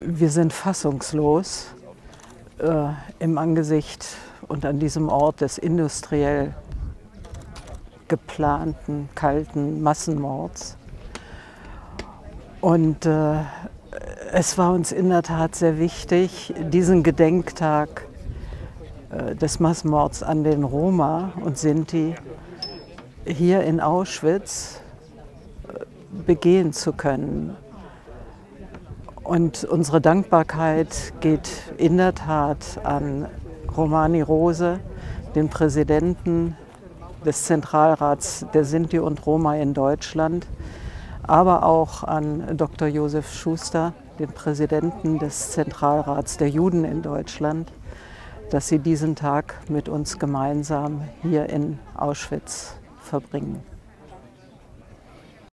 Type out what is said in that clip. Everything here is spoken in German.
Wir sind fassungslos äh, im Angesicht und an diesem Ort des industriell geplanten, kalten Massenmords. Und äh, es war uns in der Tat sehr wichtig, diesen Gedenktag äh, des Massenmords an den Roma und Sinti hier in Auschwitz äh, begehen zu können. Und unsere Dankbarkeit geht in der Tat an Romani Rose, den Präsidenten des Zentralrats der Sinti und Roma in Deutschland, aber auch an Dr. Josef Schuster, den Präsidenten des Zentralrats der Juden in Deutschland, dass sie diesen Tag mit uns gemeinsam hier in Auschwitz verbringen.